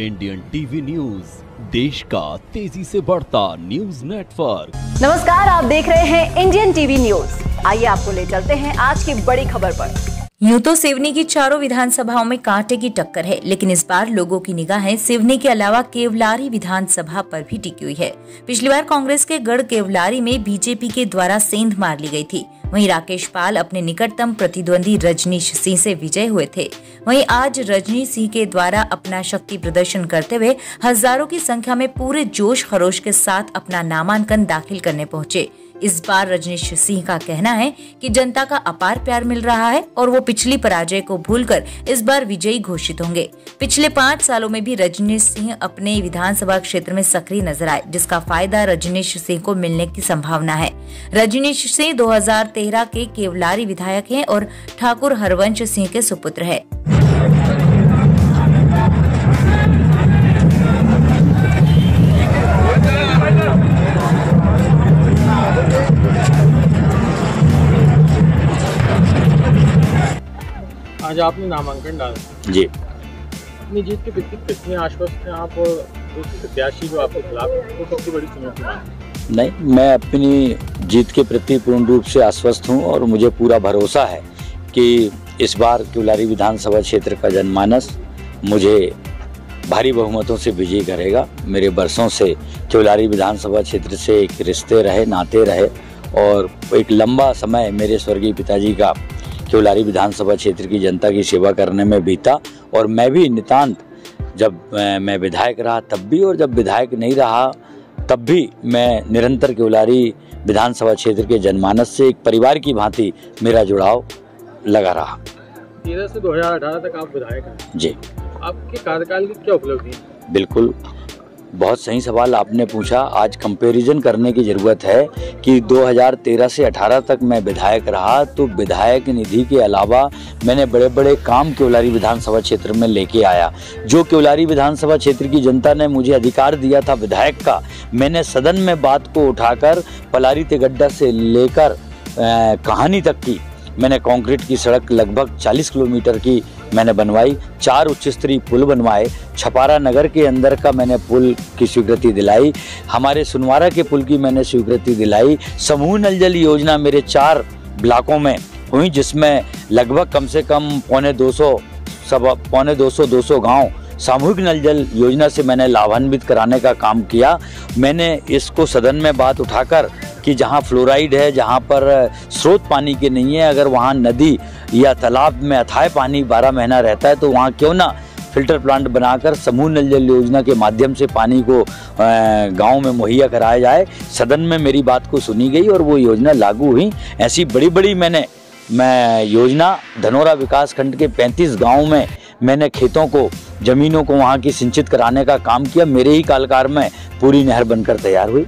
Indian TV news, देश का तेज़ी से बढ़ता न्यूज़ नेटवर्क। नमस्कार, आप देख रहे हैं इंडियन टीवी न्यूज़। आइए आपको ले चलते हैं आज की बड़ी खबर पर। यूँ तो सिवनी की चारों विधानसभाओं में कांटे की टक्कर है, लेकिन इस बार लोगों की निगाहें सिवनी के अलावा केवलारी विधानसभा पर भी टिकी हुई है। पिछली बार कांग्रेस के गढ़ केवलारी में बीजेपी के द्वारा सेंध मार ली गई थी। वहीं राकेश पाल अपने निकटतम प्रतिद्वंदी रजनीश सिंह से विजय हुए थे। वहीं आज रजनीश सिंह के द्वारा अपना शक्ति प्रदर्शन करते हुए हज़ारों की संख्या में पूरे जोश खरोश के साथ अपना नामांकन दाखिल करने पहुँचे। इस बार रजनीश सिंह का कहना है कि जनता का अपार प्यार मिल रहा है और वो पिछली पराजय को भूलकर इस बार विजयी घोषित होंगे। पिछले पाँच सालों में भी रजनीश सिंह अपने विधानसभा क्षेत्र में सक्रिय नज़र आए, जिसका फ़ायदा रजनीश सिंह को मिलने की संभावना है। रजनीश सिंह 2013 के केवलारी विधायक हैं और ठाकुर हरवंश सिंह के सुपुत्र है। आज आपने नामांकन डाला। जी। अपनी जीत के प्रति कितने आश्वस्त हैं आप और प्रत्याशी जो आपके खिलाफ वो सबसे बड़ी चुनौती मानते नहीं मैं अपनी जीत के प्रति पूर्ण रूप से आश्वस्त हूँ और मुझे पूरा भरोसा है कि इस बार क्यूलारी विधानसभा क्षेत्र का जनमानस मुझे भारी बहुमतों से विजयी करेगा। मेरे बरसों से क्यूलारी विधानसभा क्षेत्र से एक रिश्ते रहे नाते रहे और एक लंबा समय मेरे स्वर्गीय पिताजी का क्यूलारी विधानसभा क्षेत्र की जनता की सेवा करने में बीता और मैं भी नितांत जब मैं विधायक रहा तब भी और जब विधायक नहीं रहा तब भी मैं निरंतर क्यूलारी विधानसभा क्षेत्र के जनमानस से एक परिवार की भांति मेरा जुड़ाव लगा रहा। तेरह से 2018 तक आप विधायक हैं। जी। आपके कार्यकाल की क्या उपलब्धि? बिल्कुल। बहुत सही सवाल आपने पूछा। आज कंपैरिजन करने की ज़रूरत है कि 2013 से 18 तक मैं विधायक रहा तो विधायक निधि के अलावा मैंने बड़े बड़े काम केवलारी विधानसभा क्षेत्र में लेके आया। जो केवलारी विधानसभा क्षेत्र की जनता ने मुझे अधिकार दिया था विधायक का, मैंने सदन में बात को उठाकर पलारी तेगड्डा से लेकर कहानी तक की। मैंने कंक्रीट की सड़क लगभग 40 किलोमीटर की मैंने बनवाई। चार उच्च स्तरीय पुल बनवाए। छपारा नगर के अंदर का मैंने पुल की स्वीकृति दिलाई। हमारे सुनवारा के पुल की मैंने स्वीकृति दिलाई। समूह नल जल योजना मेरे चार ब्लॉकों में हुई, जिसमें लगभग कम से कम पौने 200 सब, पौने 200 200 गाँव सामूहिक नल जल योजना से मैंने लाभान्वित कराने का काम किया। मैंने इसको सदन में बात उठाकर कि जहाँ फ्लोराइड है, जहाँ पर स्रोत पानी के नहीं है, अगर वहाँ नदी या तालाब में अथाह पानी बारह महीना रहता है तो वहाँ क्यों ना फ़िल्टर प्लांट बनाकर समूह नल जल योजना के माध्यम से पानी को गाँव में मुहैया कराया जाए। सदन में मेरी बात को सुनी गई और वो योजना लागू हुई। ऐसी बड़ी बड़ी मैंने, मैं योजना, धनोरा विकास खंड के 35 गाँव में मैंने खेतों को, जमीनों को वहाँ की सिंचित कराने का काम किया। मेरे ही कालकार में पूरी नहर बनकर तैयार हुई।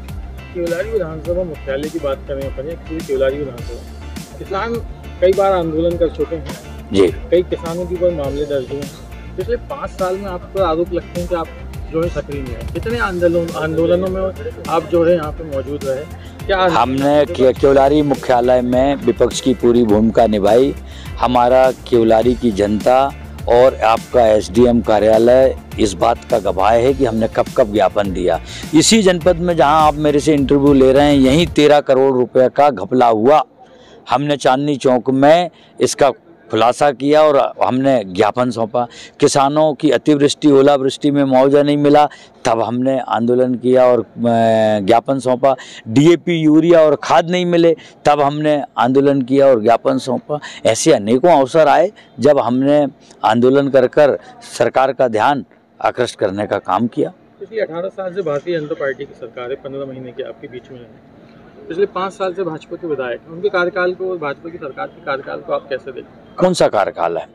केवलारी विधानसभा मुख्यालय की बात करें अपन पूरी केवलारी विधानसभा। किसान कई बार आंदोलन कर चुके हैं। जी। कई किसानों के ऊपर मामले दर्ज हुए हैं। पिछले पाँच साल में आप पर आरोप लगते हैं कि आप जो है सक्रिय नहीं है। कितने आंदोलन आंदोलनों में आप जो है यहाँ पे मौजूद रहे? क्या हमने के- केवलारी मुख्यालय में विपक्ष की पूरी भूमिका निभाई। हमारा केवलारी की जनता और आपका एसडीएम कार्यालय इस बात का गवाह है कि हमने कब कब ज्ञापन दिया। इसी जनपद में जहाँ आप मेरे से इंटरव्यू ले रहे हैं, यहीं तेरह करोड़ रुपए का घपला हुआ। हमने चांदनी चौक में इसका खुलासा किया और हमने ज्ञापन सौंपा। किसानों की अतिवृष्टि, ओलावृष्टि में मुआवजा नहीं मिला, तब हमने आंदोलन किया और ज्ञापन सौंपा। डीएपी यूरिया और खाद नहीं मिले, तब हमने आंदोलन किया और ज्ञापन सौंपा। ऐसे अनेकों अवसर आए, जब हमने आंदोलन कर कर सरकार का ध्यान आकृष्ट करने का काम किया। पिछले अठारह साल से भारतीय जनता पार्टी की सरकार है, पंद्रह महीने की आपके बीच में पिछले पाँच साल से भाजपा के विधायक उनके कार्यकाल को भाजपा की सरकार के कार्यकाल को आप कैसे देखते हैं? कौन सा कार्यकाल है?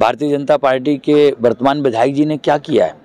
भारतीय जनता पार्टी के वर्तमान विधायक जी ने क्या किया है?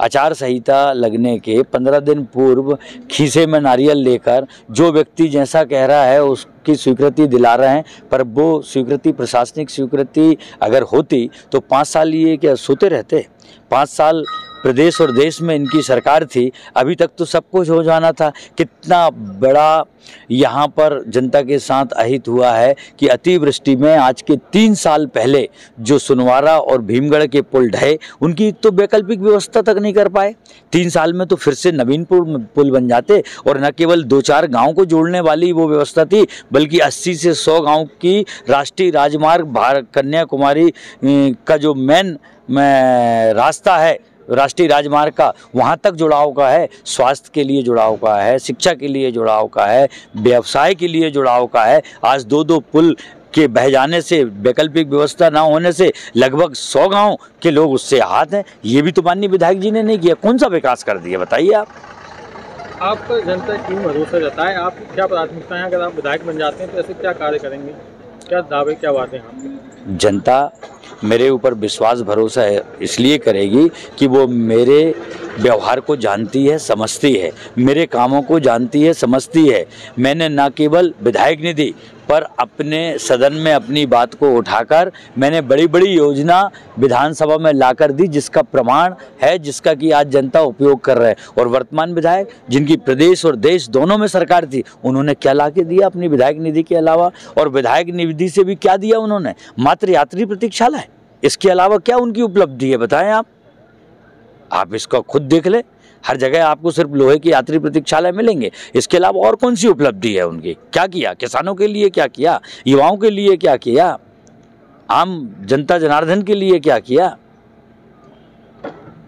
आचार संहिता लगने के पंद्रह दिन पूर्व खीसे में नारियल लेकर जो व्यक्ति जैसा कह रहा है, उसकी स्वीकृति दिला रहे हैं, पर वो स्वीकृति, प्रशासनिक स्वीकृति अगर होती तो पाँच साल ये क्या सोते रहते? पाँच साल प्रदेश और देश में इनकी सरकार थी, अभी तक तो सब कुछ हो जाना था। कितना बड़ा यहाँ पर जनता के साथ अहित हुआ है कि अतिवृष्टि में आज के तीन साल पहले जो सुनवारा और भीमगढ़ के पुल ढहे, उनकी तो वैकल्पिक व्यवस्था तक नहीं कर पाए। तीन साल में तो फिर से नवीन पुल पुल बन जाते और न केवल दो चार गाँव को जोड़ने वाली वो व्यवस्था थी, बल्कि 80 से सौ गाँव की राष्ट्रीय राजमार्ग, भारत कन्याकुमारी का जो मेन रास्ता है राष्ट्रीय राजमार्ग का वहाँ तक जुड़ाव का है स्वास्थ्य के लिए जुड़ाव का है शिक्षा के लिए जुड़ाव का है व्यवसाय के लिए जुड़ाव का है। आज दो दो पुल के बह जाने से वैकल्पिक व्यवस्था ना होने से लगभग सौ गाँव के लोग उससे हाथ हैं। ये भी तो माननीय विधायक जी ने नहीं किया। कौन सा विकास कर दिया बताइए आप। आप पर जनता क्यों भरोसा जताए। आपकी क्या प्राथमिकता है? अगर आप विधायक बन जाते हैं तो ऐसे क्या कार्य करेंगे? क्या दावे क्या वादे हैं जनता मेरे ऊपर विश्वास भरोसा इसलिए करेगी कि वो मेरे व्यवहार को जानती है, समझती है, मेरे कामों को जानती है, समझती है। मैंने न केवल विधायक निधि, पर अपने सदन में अपनी बात को उठाकर मैंने बड़ी बड़ी योजना विधानसभा में लाकर दी, जिसका प्रमाण है, जिसका कि आज जनता उपयोग कर रहे हैं। और वर्तमान विधायक, जिनकी प्रदेश और देश दोनों में सरकार थी, उन्होंने क्या ला के दिया अपनी विधायक निधि के अलावा? और विधायक निधि से भी क्या दिया उन्होंने? मात्र यात्री प्रतीक्षालय? इसके अलावा क्या उनकी उपलब्धि है, बताएँ आप? आप इसका खुद देख लें। हर जगह आपको सिर्फ़ लोहे की यात्री प्रतीक्षालय मिलेंगे। इसके अलावा और कौन सी उपलब्धि है उनकी? क्या किया? किसानों के लिए क्या किया? युवाओं के लिए क्या किया? आम जनता जनार्दन के लिए क्या किया?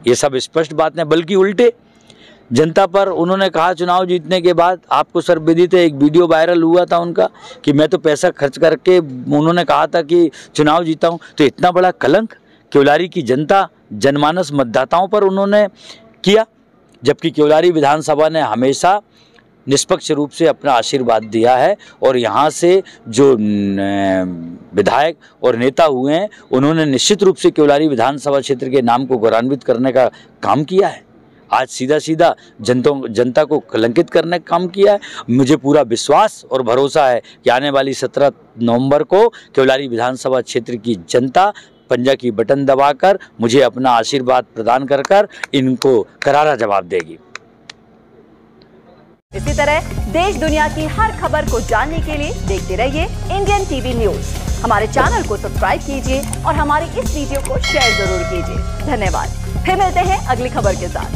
ये सब स्पष्ट बात नहीं, बल्कि उल्टे। जनता पर उन्होंने कहा, चुनाव जीतने के बाद आपको सर विदित है एक वीडियो वायरल हुआ था उनका कि मैं तो पैसा खर्च करके उन्होंने कहा था कि चुनाव जीता हूँ। तो इतना बड़ा कलंक? केवलारी की जनता जनमानस मतदाताओं पर उन्होंने किया, जबकि केवलारी विधानसभा ने हमेशा निष्पक्ष रूप से अपना आशीर्वाद दिया है और यहाँ से जो विधायक और नेता हुए हैं, उन्होंने निश्चित रूप से केवलारी विधानसभा क्षेत्र के नाम को गौरवान्वित करने का काम किया है। आज सीधा सीधा जनतों, जनता को कलंकित करने का काम किया है। मुझे पूरा विश्वास और भरोसा है कि आने वाली सत्रह नवंबर को केवलारी विधानसभा क्षेत्र की जनता पंजा की बटन दबाकर मुझे अपना आशीर्वाद प्रदान कर कर इनको करारा जवाब देगी। इसी तरह देश दुनिया की हर खबर को जानने के लिए देखते रहिए इंडियन टीवी न्यूज़। हमारे चैनल को सब्सक्राइब कीजिए और हमारे इस वीडियो को शेयर ज़रूर कीजिए। धन्यवाद। फिर मिलते हैं अगली खबर के साथ।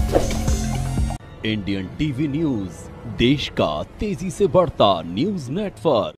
इंडियन टीवी न्यूज़ देश का तेज़ी से बढ़ता न्यूज़ नेटवर्क।